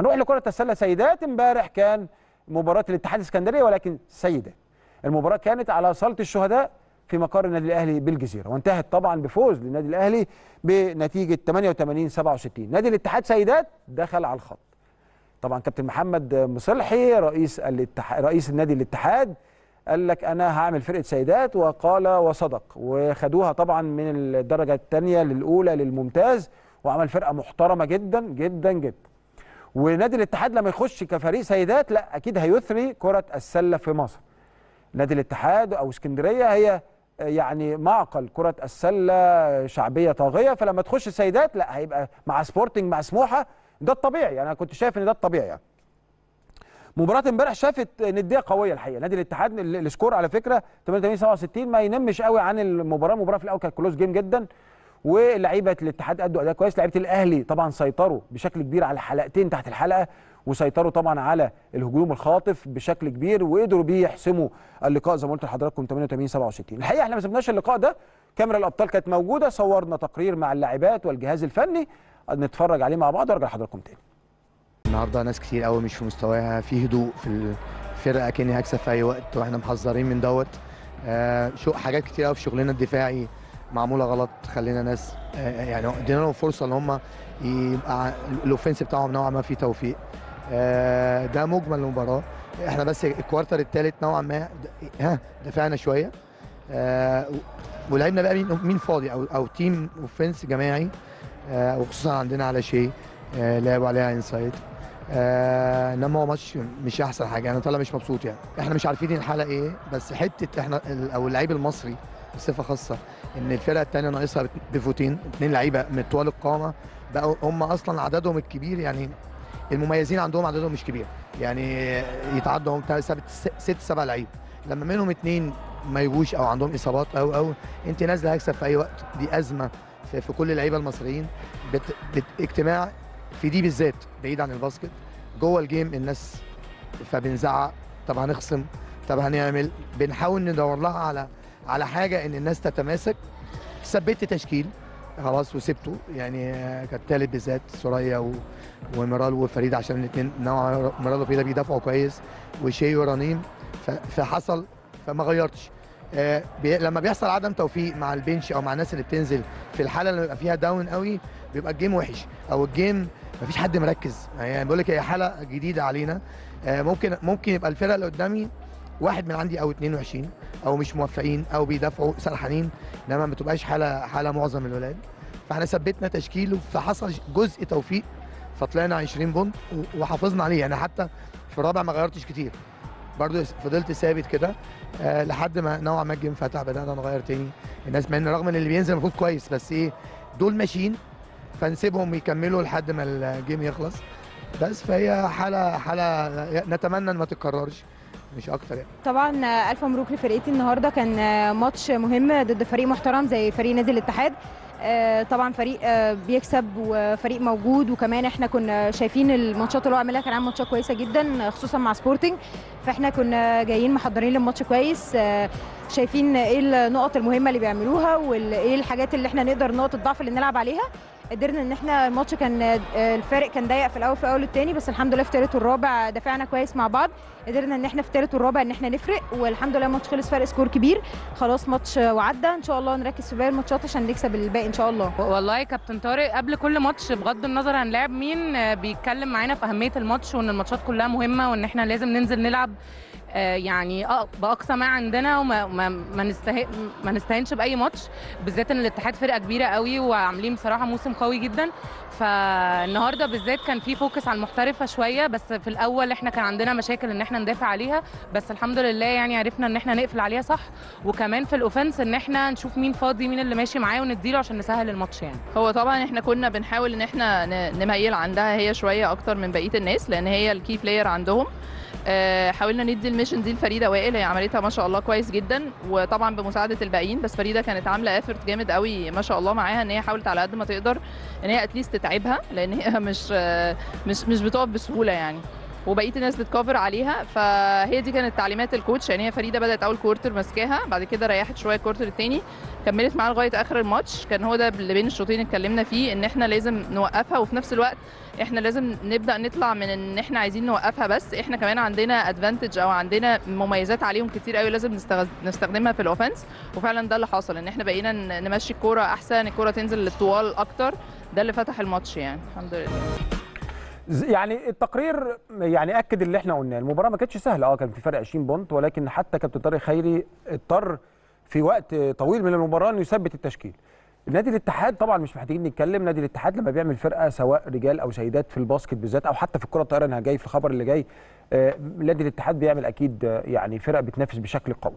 هنروح لكرة السله سيدات. امبارح كان مباراة الاتحاد الإسكندرية ولكن سيدات المباراة كانت على صاله الشهداء في مقر النادي الأهلي بالجزيرة وانتهت طبعا بفوز للنادي الأهلي بنتيجة 88 67 نادي الاتحاد سيدات دخل على الخط. طبعا كابتن محمد مصلحي رئيس الاتحاد رئيس النادي الاتحاد قال لك أنا هعمل فرقة سيدات وقال وصدق. وخدوها طبعا من الدرجة الثانية للأولى للممتاز وعمل فرقة محترمة جدا جدا جدا. ونادي الاتحاد لما يخش كفريق سيدات لا أكيد هيثري كرة السلة في مصر. نادي الاتحاد أو اسكندرية هي يعني معقل كرة السلة شعبية طاغية فلما تخش السيدات لا هيبقى مع سبورتنج مع سموحه ده الطبيعي أنا كنت شايف إن ده الطبيعي يعني. مباراة امبارح شافت ندية قوية الحقيقة. نادي الاتحاد ال- ال score على فكرة 88 67 ما ينمش قوي عن المباراة. المباراه في الأول كانت close game جدا. ولعيبة الاتحاد ادوا أداء كويس. لعيبة الأهلي طبعا سيطروا بشكل كبير على الحلقتين تحت الحلقة وسيطروا طبعا على الهجوم الخاطف بشكل كبير وقدروا بيه يحسموا اللقاء. زي ما قلت لحضراتكم 88 67 الحقيقة إحنا ما سبناش اللقاء ده. كاميرا الأبطال كانت موجودة صورنا تقرير مع اللاعبات والجهاز الفني. نتفرج عليه مع بعض وأرجع لحضراتكم تاني. النهارده ناس كتير قوي مش في مستواها في هدوء في الفرقة كأني هكسب في أي وقت وإحنا محذرين من دوت. آه شوية حاجات كتير قوي في شغلنا الدفاعي. معمولة غلط خلينا ناس آه يعني ادينا لهم فرصة إن هم يبقى ال offense بتاعهم نوعا ما فيه توفيق. آه ده مجمل المباراة. إحنا بس ال quarter الثالث نوعا ما ها دفعنا شوية. آه ولعبنا بقى مين فاضي؟ أو أو team offense جماعي. آه وخصوصا عندنا على شيء آه لعبوا عليها inside آه إنما هو ماتش مش أحسن حاجة. أنا طالع مش مبسوط يعني. إحنا مش عارفين الحلقة إيه بس حتة إحنا أو اللعيب المصري بصفة خاصة إن الفرقة الثانية ناقصها بفوتين اثنين لعيبة من طوال القامه بقوا هم أصلا عددهم الكبير يعني المميزين عندهم عددهم مش كبير. يعني يتعدوا هم ست سبع لعيب لما منهم اثنين ما يجوش أو عندهم إصابات أو أو أنت نازلة هكسب في أي وقت دي أزمة في, في كل اللعيبة المصريين. بت بت اجتماع في دي بالذات بعيد عن الباسكت. جوه الجيم الناس فبنزعق طب هنخصم طب هنعمل؟ بنحاول ندور لها على على حاجة إن الناس تتماسك. ثبت تشكيل خلاص وسبته. يعني آه، كانت تالت بالذات سوريا و... وميرال وفريد عشان الاثنين نوعا ما ميرال وفريدة بيدافعوا كويس وشي ورنيم ف... فحصل فما غيرتش. آه بي... لما بيحصل عدم توفيق مع البنش أو مع الناس اللي بتنزل في الحالة اللي بيبقى فيها down قوي بيبقى ال game وحش. أو ال game مفيش حد مركز. يعني بقول لك هي حالة جديدة علينا. آه ممكن ممكن يبقى الفرقة اللي قدامي واحد من عندي أو 22 أو مش موفقين أو بيدافعوا سرحانين إنما ما بتبقاش حالة حالة معظم الولاد. فإحنا ثبتنا تشكيل فحصل جزء توفيق فطلعنا 20 point وحافظنا عليه. يعني حتى في الرابع ما غيرتش كتير. برضو فضلت ثابت كده آه لحد ما نوعا ما ال game فتح بدأنا نغير تاني. الناس مع إن رغم إن اللي بينزل المفروض كويس بس إيه دول ماشيين فنسيبهم يكملوا لحد ما ال game يخلص. بس فهي حالة حالة نتمنى ان ما تتكررش. مش أكتر يعني. طبعا ألف مبروك لفرقتي النهارده. كان آه، ماتش مهم ضد فريق محترم زي فريق نادي الاتحاد. آه، طبعا فريق آه، بيكسب وفريق موجود. وكمان إحنا كنا شايفين الماتشات اللي هو عاملها كان عامل ماتشات كويسة جدا خصوصا مع سبورتنج. فإحنا كنا جايين محضرين للماتش كويس. شايفين إيه النقط المهمة اللي بيعملوها وايه الحاجات اللي إحنا نقدر نقط الضعف اللي نلعب عليها. قدرنا إن إحنا الماتش كان آه، الفارق كان ضيق في الأول في الأول والتاني بس الحمد لله في التالت والرابع دافعنا كويس مع بعض. قدرنا إن إحنا في التالت والرابع إن إحنا نفرق والحمد لله الماتش خلص فرق score كبير. خلاص ماتش وعدى إن شاء الله نركز في باقي الماتشات عشان نكسب الباقي إن شاء الله. والله يا كابتن طارق قبل كل ماتش بغض النظر هنلاعب مين آه، بيتكلم معانا في أهمية الماتش وإن الماتشات كلها مهمة وإن إحنا لازم ننزل نلعب يعني أق- بأقصى ما عندنا وما ما ما نسته... ما نستهينش بأي ماتش بالذات إن الاتحاد فرقة كبيرة قوي وعاملين بصراحة موسم قوي جدا. فالنهاردة بالذات كان في focus على المحترفة شوية بس في الأول إحنا كان عندنا مشاكل إن إحنا ندافع عليها بس الحمد لله يعني عرفنا إن إحنا نقفل عليها صح. وكمان في ال offense إن إحنا نشوف مين فاضي مين اللي ماشي معاه ونديله عشان نسهل الماتش يعني. هو طبعا إحنا كنا بنحاول إن إحنا نميل عندها هي شوية أكتر من بقية الناس لأن هي ال key player عندهم. آه، حاولنا ندي ال mission دي لفريدة وائل هي عملتها ما شاء الله كويس جدا وطبعا بمساعدة الباقيين بس فريدة كانت عاملة effort جامد قوي ما شاء الله معاها إن هي حاولت على قد ما تقدر إن هي at least تتعبها لأن هي مش آه، مش مش بتقف بسهولة يعني. وبقيه الناس بت cover عليها فهي دي كانت تعليمات ال coach. يعني هي فريدة بدأت أول quarter ماسكاها بعد كده ريحت شوية ال quarter الثاني كملت معاها لغاية آخر الماتش. كان هو ده اللي بين الشوطين اتكلمنا فيه إن إحنا لازم نوقفها وفي نفس الوقت إحنا لازم نبدأ نطلع من إن إحنا عايزين نوقفها بس. إحنا كمان عندنا advantage أو عندنا مميزات عليهم كتير قوي لازم نستخدمها في ال offense وفعلا ده اللي حصل إن إحنا بقينا نمشي الكورة أحسن الكورة تنزل للطوال أكتر. ده اللي فتح الماتش يعني الحمد لله. يعني التقرير يعني أكد اللي إحنا قلناه المباراة ما كانتش سهلة آه كان في فرق 20 point ولكن حتى كابتن طارق خيري اضطر في وقت طويل من المباراة إنه يثبت التشكيل. نادي الاتحاد طبعا مش محتاجين نتكلم نادي الاتحاد لما بيعمل فرقة سواء رجال أو سيدات في ال basket بالذات أو حتى في الكرة الطائرة أنا جاي في الخبر اللي جاي آه، نادي الاتحاد بيعمل أكيد آه، يعني فرق بتنافس بشكل قوي.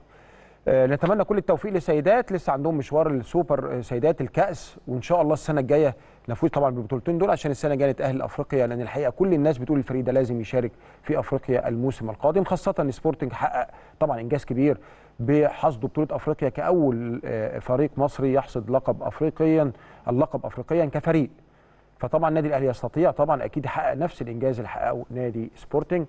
نتمنى كل التوفيق للسيدات. لسه عندهم مشوار السوبر آه، سيدات الكأس وإن شاء الله السنة الجاية نفوز طبعا بالبطولتين دول عشان السنة الجاية نتأهل لأفريقيا لأن الحقيقة كل الناس بتقول الفريق ده لازم يشارك في أفريقيا الموسم القادم. خاصة إن سبورتنج حقق طبعا إنجاز كبير بحصده بطولة أفريقيا كأول آه، فريق مصري يحصد لقب افريقيا اللقب افريقيا كفريق. فطبعا النادي الأهلي يستطيع طبعا أكيد يحقق نفس الإنجاز اللي حققه نادي سبورتنج.